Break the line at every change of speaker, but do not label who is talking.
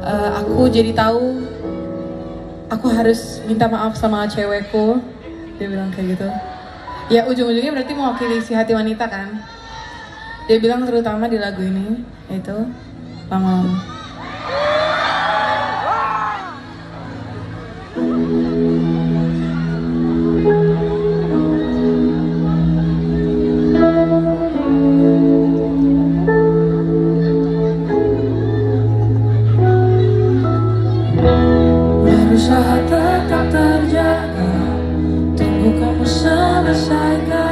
eh, aku jadi tahu aku harus minta maaf sama cewekku. Dia bilang kayak gitu. Ya ujung-ujungnya berarti mewakili si hati wanita kan? Dia bilang terutama di lagu ini yaitu lama-lama
Berusaha tetap terjaga. Tunggu kamu selesaikan